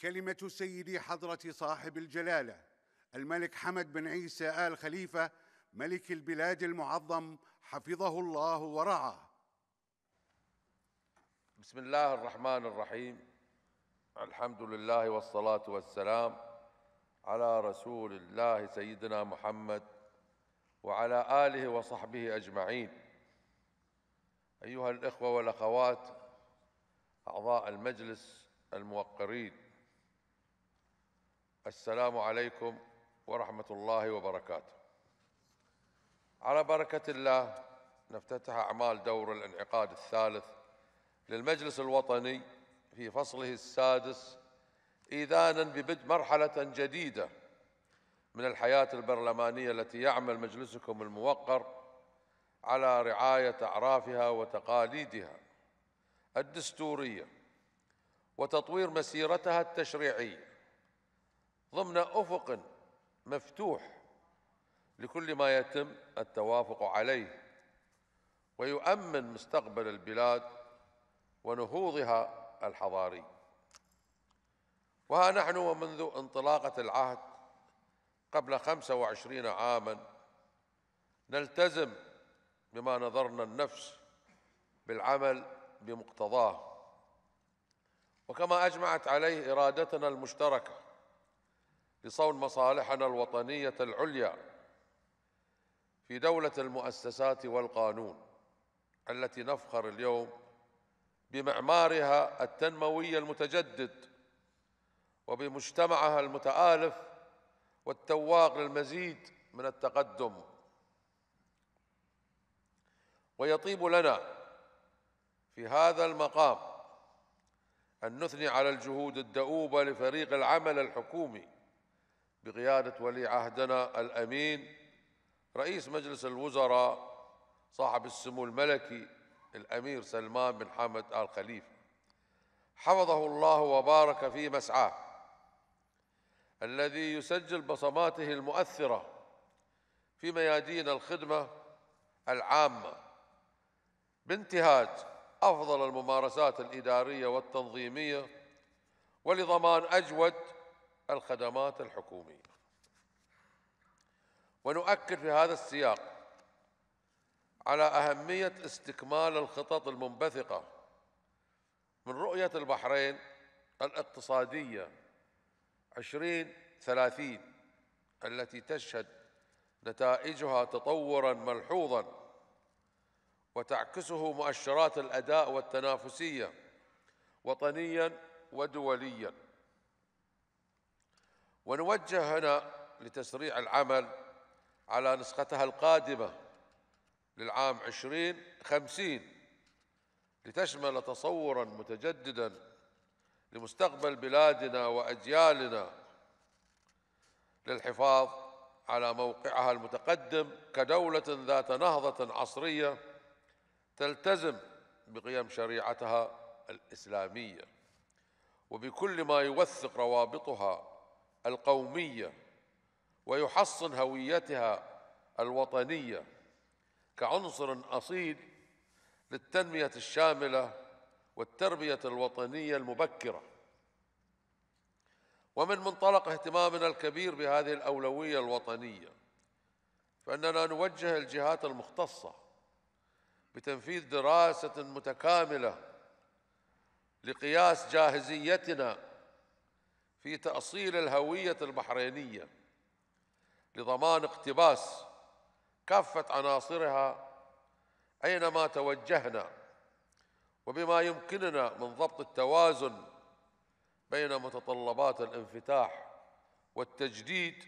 كلمة سيدي حضرة صاحب الجلالة الملك حمد بن عيسى آل خليفة ملك البلاد المعظم حفظه الله ورعاه. بسم الله الرحمن الرحيم. الحمد لله والصلاة والسلام على رسول الله سيدنا محمد وعلى آله وصحبه أجمعين. أيها الإخوة والأخوات أعضاء المجلس الموقرين السلام عليكم ورحمة الله وبركاته. على بركة الله نفتتح أعمال دور الانعقاد الثالث للمجلس الوطني في فصله السادس إيذانا ببدء مرحلة جديدة من الحياة البرلمانية التي يعمل مجلسكم الموقر على رعاية أعرافها وتقاليدها الدستورية وتطوير مسيرتها التشريعية. ضمن أفق مفتوح لكل ما يتم التوافق عليه ويؤمن مستقبل البلاد ونهوضها الحضاري. وها نحن ومنذ انطلاقة العهد قبل خمسة وعشرين عاما نلتزم بما نظرنا النفس بالعمل بمقتضاه. وكما أجمعت عليه إرادتنا المشتركة لصون مصالحنا الوطنية العليا في دولة المؤسسات والقانون التي نفخر اليوم بمعمارها التنموي المتجدد وبمجتمعها المتآلف والتواق للمزيد من التقدم. ويطيب لنا في هذا المقام أن نثني على الجهود الدؤوبة لفريق العمل الحكومي بقيادة ولي عهدنا الأمين رئيس مجلس الوزراء صاحب السمو الملكي الأمير سلمان بن حمد آل خليفة. حفظه الله وبارك في مسعاه. الذي يسجل بصماته المؤثرة في ميادين الخدمة العامة. بانتهاج أفضل الممارسات الإدارية والتنظيمية ولضمان أجود الخدمات الحكومية. ونؤكد في هذا السياق على أهمية استكمال الخطط المنبثقة من رؤية البحرين الاقتصادية عشرين ثلاثين التي تشهد نتائجها تطورا ملحوظا وتعكسه مؤشرات الأداء والتنافسية وطنيا ودوليا. ونوجه هنا لتسريع العمل على نسختها القادمة للعام عشرين خمسين لتشمل تصورا متجددا لمستقبل بلادنا وأجيالنا للحفاظ على موقعها المتقدم كدولة ذات نهضة عصرية تلتزم بقيم شريعتها الإسلامية. وبكل ما يوثق روابطها القومية ويحصن هويتها الوطنية كعنصر أصيل للتنمية الشاملة والتربية الوطنية المبكرة. ومن منطلق اهتمامنا الكبير بهذه الأولوية الوطنية فإننا نوجه الجهات المختصة بتنفيذ دراسة متكاملة لقياس جاهزيتنا في تأصيل الهوية البحرينية لضمان اقتباس كافة عناصرها أينما توجهنا وبما يمكننا من ضبط التوازن بين متطلبات الانفتاح والتجديد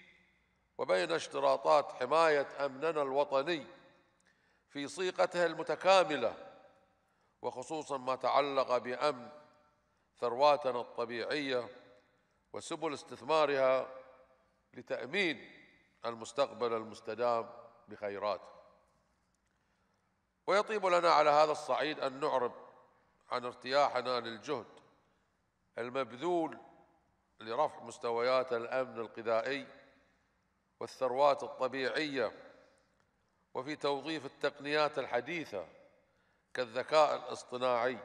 وبين اشتراطات حماية أمننا الوطني في صيغته المتكاملة وخصوصا ما تعلق بأمن ثرواتنا الطبيعية وسبل استثمارها لتأمين المستقبل المستدام بخيرات. ويطيب لنا على هذا الصعيد أن نعرب عن ارتياحنا للجهد المبذول لرفع مستويات الأمن الغذائي والثروات الطبيعية وفي توظيف التقنيات الحديثة كالذكاء الاصطناعي.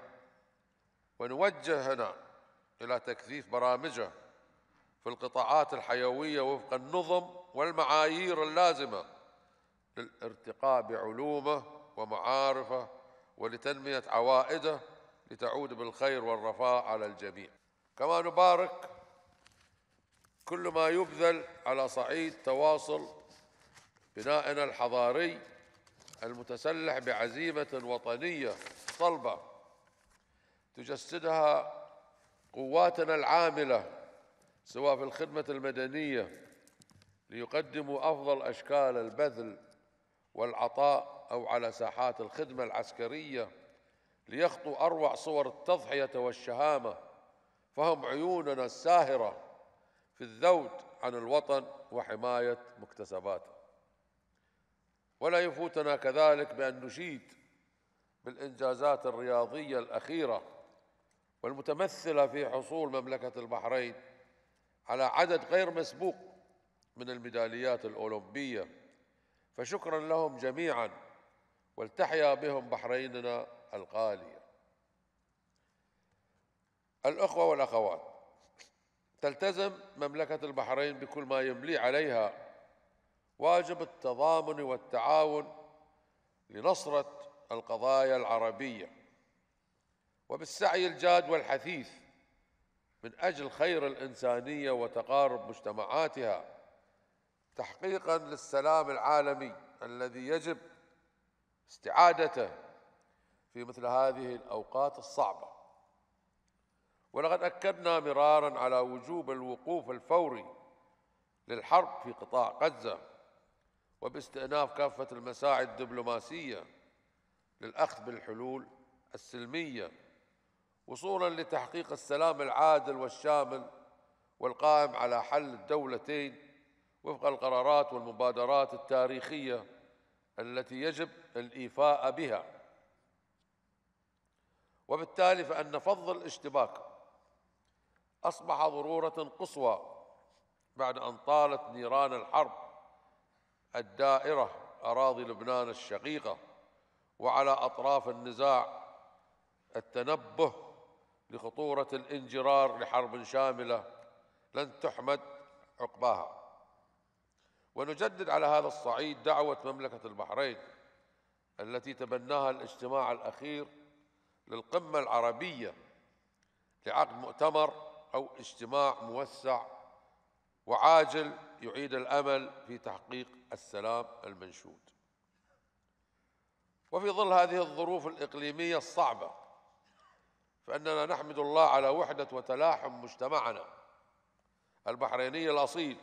ونوجه هنا إلى تكثيف برامجه في القطاعات الحيوية وفق النظم والمعايير اللازمة للارتقاء بعلومه ومعارفه ولتنمية عوائده لتعود بالخير والرفاه على الجميع. كما نبارك كل ما يبذل على صعيد تواصل بنائنا الحضاري المتسلح بعزيمة وطنية صلبة تجسدها قواتنا العاملة سواء في الخدمة المدنية ليقدموا أفضل أشكال البذل والعطاء أو على ساحات الخدمة العسكرية ليخطوا أروع صور التضحية والشهامة فهم عيوننا الساهرة في الذود عن الوطن وحماية مكتسباته. ولا يفوتنا كذلك بأن نشيد بالإنجازات الرياضية الأخيرة والمتمثلة في حصول مملكة البحرين على عدد غير مسبوق من الميداليات الأولمبية. فشكرا لهم جميعا والتحيا بهم بحريننا الغالية. الأخوة والأخوات تلتزم مملكة البحرين بكل ما يملي عليها واجب التضامن والتعاون لنصرة القضايا العربية. وبالسعي الجاد والحثيث من أجل خير الإنسانية وتقارب مجتمعاتها تحقيقا للسلام العالمي الذي يجب استعادته في مثل هذه الأوقات الصعبة. ولقد أكدنا مرارا على وجوب الوقوف الفوري للحرب في قطاع غزة وباستئناف كافة المساعي الدبلوماسية للأخذ بالحلول السلمية وصولا لتحقيق السلام العادل والشامل والقائم على حل الدولتين وفق القرارات والمبادرات التاريخية التي يجب الإيفاء بها. وبالتالي فإن فض الاشتباك أصبح ضرورة قصوى بعد أن طالت نيران الحرب الدائرة أراضي لبنان الشقيقة وعلى أطراف النزاع التنبه لخطورة الانجرار لحرب شاملة لن تحمد عقباها. ونجدد على هذا الصعيد دعوة مملكة البحرين التي تبناها الاجتماع الأخير للقمة العربية لعقد مؤتمر أو اجتماع موسع وعاجل يعيد الأمل في تحقيق السلام المنشود. وفي ظل هذه الظروف الإقليمية الصعبة فإننا نحمد الله على وحدة وتلاحم مجتمعنا البحريني الأصيل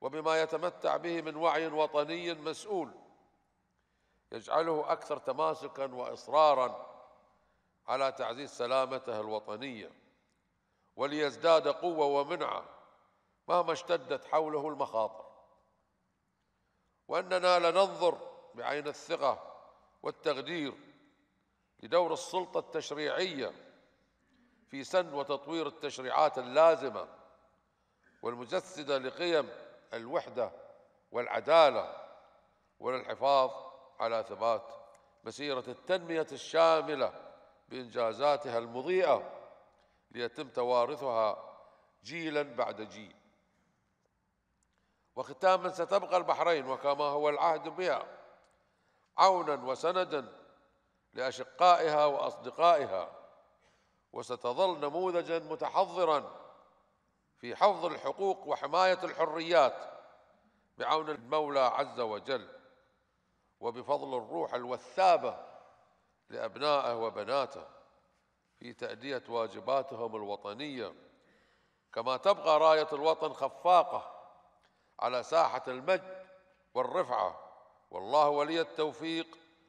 وبما يتمتع به من وعي وطني مسؤول يجعله أكثر تماسكا وإصرارا على تعزيز سلامته الوطنية وليزداد قوة ومنعة مهما اشتدت حوله المخاطر وأننا لننظر بعين الثقة والتقدير لدور السلطة التشريعية في سن وتطوير التشريعات اللازمة والمجسدة لقيم الوحدة والعدالة وللحفاظ على ثبات مسيرة التنمية الشاملة بإنجازاتها المضيئة ليتم توارثها جيلا بعد جيل. وختاما ستبقى البحرين وكما هو العهد بها عونا وسندا لأشقائها وأصدقائها وستظل نموذجا متحضرا في حفظ الحقوق وحماية الحريات بعون المولى عز وجل وبفضل الروح الوثابة لأبنائه وبناته في تأدية واجباتهم الوطنية. كما تبقى راية الوطن خفاقة على ساحة المجد والرفعة والله ولي التوفيق.